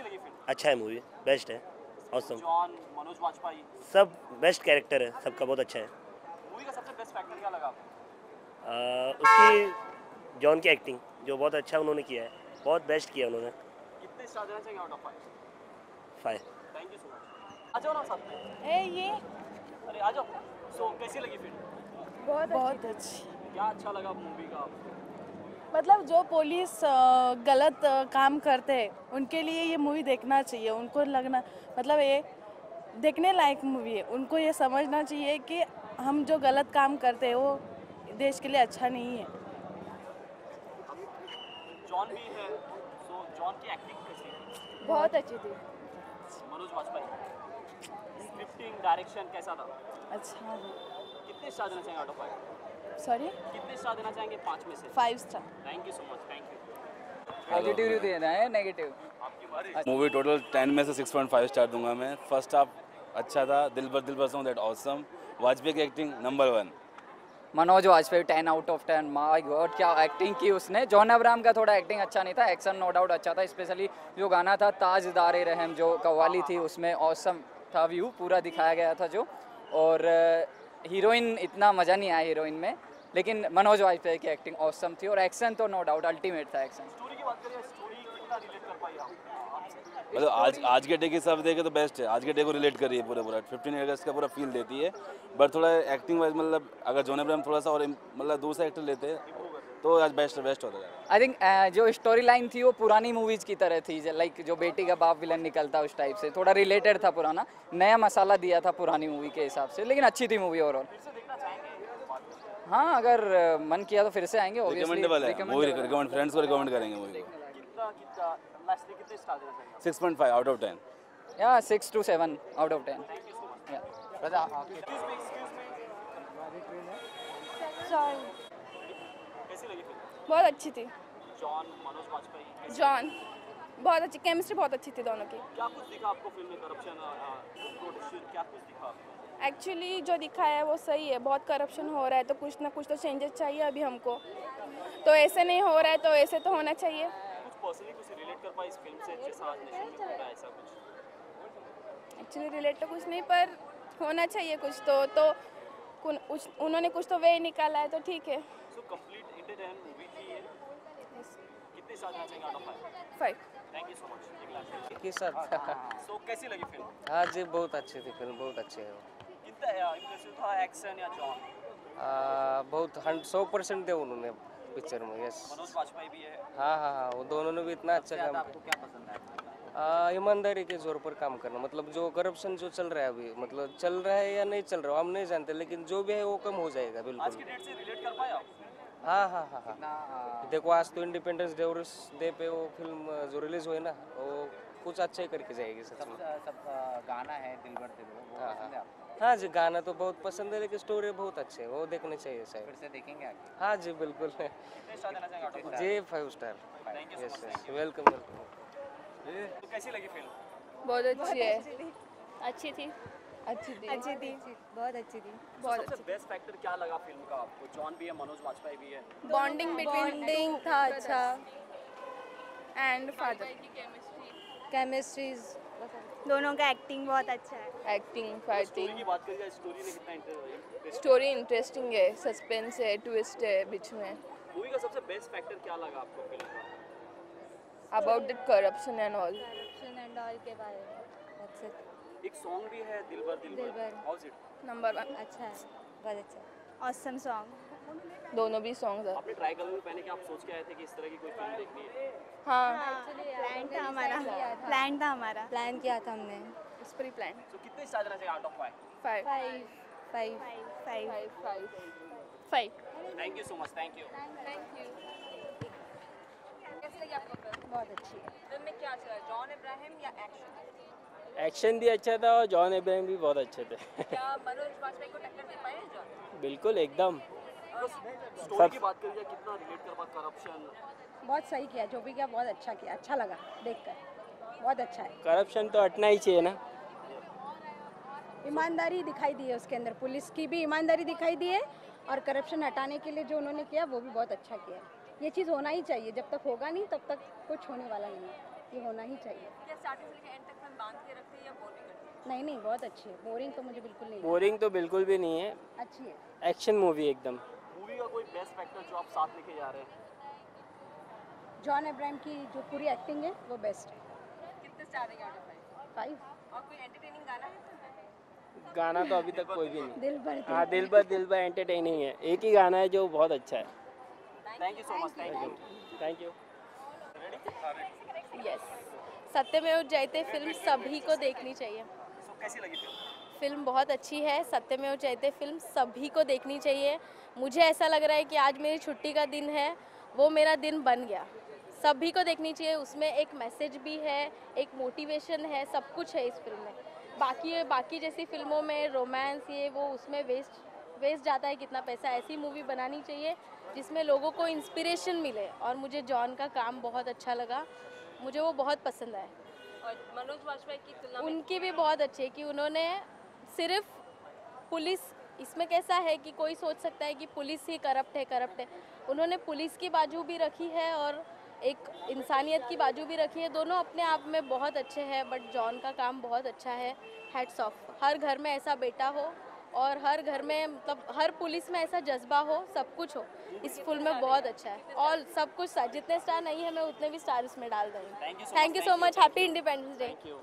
कैसी लगी फ़िल्म अच्छा है मूवी बेस्ट है औसम जॉन मनोज वाजपेयी। सब बेस्ट कैरेक्टर है सबका बहुत अच्छा है। मूवी का सबसे बेस्ट फैक्टर क्या लगा आपको? आ, उसकी जॉन की एक्टिंग जो बहुत अच्छा उन्होंने किया है बहुत बेस्ट किया उन्होंने। कितने स्टार देना चाहिए out of five five thank you so much आ जाओ ना साथ में। है ये। अरे आ जाओ। सो कैसी लगी फ़िल्म बहुत बहुत अच्छी। क्या अच्छा लगा मूवी का आपको? मतलब जो पुलिस गलत काम करते हैं उनके लिए ये मूवी देखना चाहिए उनको लगना मतलब ये देखने लायक मूवी है। उनको ये समझना चाहिए कि हम जो गलत काम करते हैं वो देश के लिए अच्छा नहीं है। जॉन भी है सो जॉन की एक्टिंग कैसी है? बहुत अच्छी थी। मनोज वाजपेयी। स्क्रिप्टिंग डायरेक्शन कैसा था? अच्छा। कितने स्टार देना चाहेंगे आउट ऑफ़ फाइव सॉरी कितने स्टार देना चाहेंगे? पाँच में से। Five star thank you so much thank you positive review देना है नेगेटिव मूवी टोटल टेन में से सिक्स पॉइंट फाइव स्टार दूँगा मैं। फ़र्स्ट हाफ़ अच्छा था दिल भर दिल भर सॉन्ग दैट ऑसम वाजपेयी की acting number one Manoj Vajpayee ten out of ten my god क्या एक्टिंग की उसने? जॉन अब्राहम का थोड़ा एक्टिंग अच्छा नहीं था एक्शन नो डाउट अच्छा था स्पेशली जो गाना था ताजदार रहम जो कवाली थी उसमें औसम था व्यू पूरा दिखाया गया था जो। और हीरोइन इतना मज़ा नहीं आया हीरोइन में। लेकिन मनोज वाजपेयी की एक्टिंग औसम थी और एक्शन तो नो डाउट अल्टीमेट था एक्शन स्टोरी की बात करें स्टोरी कितना रिलेट कर पाई आप? आपसे? मतलब आज आज के डे के हिसाब से देखे तो बेस्ट है। आज के डे को रिलेट करिए पूरा पूरा। फिफ्टीन अगस्त का पूरा फील देती है। बट थोड़ा एक्टिंग वाइज मतलब अगर जॉन अब्राहम थोड़ा सा और मतलब दूसरा एक्टर लेते तो आज बेस्ट बेस्ट होता है। आई थिंक जो स्टोरी लाइन थी वो पुरानी मूवीज़ की तरह थी लाइक जो बेटी का बाप विलन निकलता उस टाइप से। थोड़ा रिलेटेड था पुराना। नया मसाला दिया था पुरानी मूवी के हिसाब से लेकिन अच्छी थी मूवी ओवरऑल हाँ अगर मन किया तो फिर से आएँगे रिकमेंडेबल है। मूवी रिकमेंड फ्रेंड्स को रिकमेंड करेंगे मूवी कितना कितना लास्टली कितने स्टार देना चाहेंगे six point five out of ten या six to seven out of ten कैसी लगी फ़िल्म? बहुत अच्छी थी। John John. बहुत अच्छी केमिस्ट्री बहुत अच्छी थी दोनों की। क्या कुछ दिखा आपको फ़िल्म में करप्शन क्या कुछ दिखा आपको? एक्चुअली जो दिखा है वो सही है। बहुत करप्शन हो रहा है तो कुछ ना कुछ तो चेंजेस चाहिए अभी हमको। तो ऐसे नहीं हो रहा है तो ऐसे तो होना चाहिए। कुछ पर्सनली कुछ रिलेट कर पाए इस फ़िल्म से जैसा आज नेशन में हो रहा है ऐसा कुछ? एक्चुअली रिलेट तो कुछ नहीं पर होना चाहिए कुछ तो। तो उस- उन्होंने कुछ तो वे निकाला है तो ठीक है। सो कंप्लीट एंटरटेन मूवी थी ये कितने स्टार देना चाहेंगे out of five five thank you so much sir कैसी लगी फ़िल्म हाँ जी बहुत अच्छी थी फ़िल्म बहुत अच्छी है कितना इम्प्रेसिव था एक्शन या जॉन बहुत सौ परसेंट दे उन्होंने पिक्चर में यस मनोज वाजपेयी भी है। हाँ हाँ हाँ वो दोनों ने भी इतना अच्छा काम आपको क्या पसंद है? ईमानदारी के ज़ोर पर काम करना मतलब जो करप्शन जो चल रहा है अभी मतलब चल रहा है या नहीं चल रहा हम नहीं जानते लेकिन जो भी है वो कम हो जाएगा आज की बिल्कुल डेट से रिलेट कर पाए आप? हाँ हाँ हाँ हाँ। देखो आज तो इंडिपेंडेंस डे और उस डे पे वो फ़िल्म जो रिलीज़ हुई ना वो कुछ अच्छा ही करके जाएगी सच में। सब गाना है दिलबर दिलबर वो हाँ, पसंद है हाँ। आपको? हाँ जी गाना तो बहुत पसंद है लेकिन स्टोरी बहुत अच्छी है वो देखने चाहिए फिर शायद से देखेंगे आगे। हाँ जी बिल्कुल। जी five star thank you so yes much yes welcome welcome तो कैसी लगी फ़िल्म बहुत अच्छी है। अच्छी थी। अच्छी थी। अच्छी थी। बहुत अच्छी थी। बहुत सबसे बेस्ट फैक्टर क्या लगा फ़िल्म का आपको? जॉन भी है मनोज वाजपेयी भी है। बॉन्डिंग बिटवीन बॉन्डिंग था अच्छा। एंड फादर केमिस्ट्रीज दोनों का एक्टिंग बहुत अच्छा है। एक्टिंग फाइटिंग की बात करिए स्टोरी ने कितना इंटरेस्ट स्टोरी इंटरेस्टिंग है सस्पेंस है ट्विस्ट है बीच में। मूवी का सबसे बेस्ट फैक्टर क्या लगा आपको फ़िल्म का? About the corruption and all corruption and all के बारे में। That's it. एक सॉन्ग भी है Dilbar Dilbar. How's it number one अच्छा है बहुत अच्छा ऑसम सॉन्ग दोनों भी सॉन्ग्स हैं। आपने ट्राई कलर में पहने के आप सोच के आए थे कि इस तरह की कोई फ़िल्म देखनी है? हाँ। प्लान था हमारा। प्लान था हमारा। प्लान किया था हमने। प्लान तो कितने out of 5 five five five five five thank you so much thank you thank you आपको बहुत अच्छी फ़िल्म में क्या जॉन इब्राहिम या एक्शन एक्शन भी अच्छा था और जॉन इब्राहिम भी बहुत अच्छे थे। क्या मनोज को टक्कर दे पाए जॉन बिल्कुल एकदम। स्टोरी की बात करिए कितना रिलेट कर करप्शन बहुत सही किया जो भी किया बहुत अच्छा किया अच्छा लगा देखकर। बहुत अच्छा है। करप्शन तो हटना ही चाहिए ना। ईमानदारी दिखाई दी है उसके अंदर पुलिस की भी ईमानदारी दिखाई दी है और करप्शन हटाने के लिए जो उन्होंने किया वो भी बहुत अच्छा किया ये चीज़ होना ही चाहिए जब तक होगा नहीं तब तक कुछ होने वाला नहीं है। ये होना ही चाहिए। क्या स्टार्टिंग से लेकर एंड तक फ़िल्म बाँध के रखते या बोरिंग करते नहीं नहीं बहुत अच्छी है। बोरिंग तो मुझे बिल्कुल नहीं बोरिंग तो बिल्कुल भी नहीं है। अच्छी है। एक्शन मूवी एकदम। बेस्ट फैक्टर जो आप साथ लेके जा रहे हैं? जॉन अब्राहम की जो पूरी एक्टिंग है वो बेस्ट है। कितने स्टार देंगे आउट ऑफ़ फाइव फाइव और कोई एंटरटेनिंग गाना? है गाना तो अभी तक कोई भी नहीं। दिल भर हाँ दिल पर दिल पर एंटरटेनिंग है। एक ही गाना है जो बहुत अच्छा है। Thank you so much thank you thank you yes Satyamev Jayate film सभी को देखनी चाहिए। सो कैसी लगी फ़िल्म? फ़िल्म बहुत अच्छी है सत्यमेव जयते फ़िल्म सभी को देखनी चाहिए। मुझे ऐसा लग रहा है कि आज मेरी छुट्टी का दिन है वो मेरा दिन बन गया। सभी को देखनी चाहिए उसमें एक मैसेज भी है एक मोटिवेशन है सब कुछ है इस फ़िल्म में। बाकी बाकी जैसी फ़िल्मों में रोमांस ये वो उसमें वेस्ट वेस्ट जाता है कितना पैसा ऐसी मूवी बनानी चाहिए जिसमें लोगों को इंस्पिरेशन मिले। और मुझे जॉन का काम बहुत अच्छा लगा मुझे वो बहुत पसंद आया। और मनोज वाजपेयी की तुलना उनकी भी बहुत अच्छी है कि उन्होंने सिर्फ़ पुलिस इसमें कैसा है कि कोई सोच सकता है कि पुलिस ही करप्ट है करप्ट है? उन्होंने पुलिस की बाजू भी रखी है और एक इंसानियत की बाजू भी रखी है। दोनों अपने आप में बहुत अच्छे हैं बट जॉन का काम बहुत अच्छा है। हेड्स ऑफ़ हर घर में ऐसा बेटा हो और हर घर में मतलब हर पुलिस में ऐसा जज्बा हो सब कुछ हो इस फ़िल्म में बहुत अच्छा है। और सब कुछ जितने स्टार नहीं है मैं उतने भी स्टार इसमें डाल दूँगी। Thank you so much happy independence day thank you